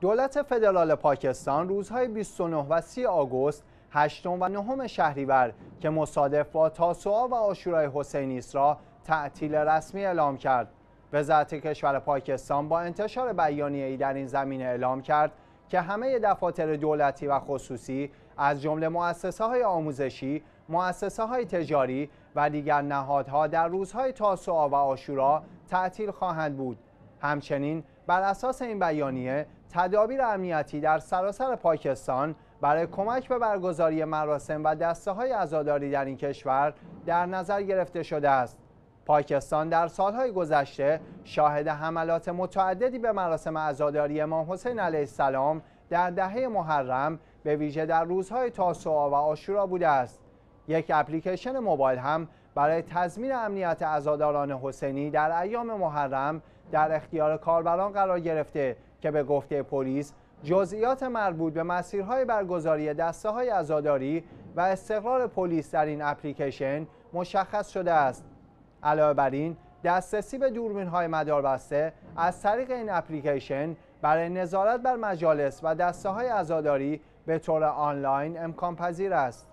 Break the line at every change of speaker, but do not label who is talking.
دولت فدرال پاکستان روزهای 29 و 30 آگوست 8 و 9 شهریور که مصادف با تاسوعا و آشورای حسینی را تعطیل رسمی اعلام کرد. وزارت کشور پاکستان با انتشار بیانیه‌ای در این زمینه اعلام کرد که همه دفاتر دولتی و خصوصی از جمله مؤسسه های آموزشی، مؤسسه های تجاری و دیگر نهادها در روزهای تاسوعا و آشورا تعطیل خواهند بود. همچنین بر اساس این بیانیه تدابیر امنیتی در سراسر پاکستان برای کمک به برگزاری مراسم و دسته های عزاداری در این کشور در نظر گرفته شده است. پاکستان در سالهای گذشته شاهد حملات متعددی به مراسم عزاداری امام حسین علیه السلام در دهه محرم به ویژه در روزهای تاسوعا و آشورا بوده است. یک اپلیکیشن موبایل هم برای تضمین امنیت عزاداران حسینی در ایام محرم در اختیار کاربران قرار گرفته که به گفته پلیس جزئیات مربوط به مسیرهای برگزاری دسته های ازاداری و استقرار پلیس در این اپلیکیشن مشخص شده است. علاوه بر این دسترسی به دوربین های مداربسته از طریق این اپلیکیشن برای نظارت بر مجالس و دسته های ازاداری به طور آنلاین امکان پذیر است.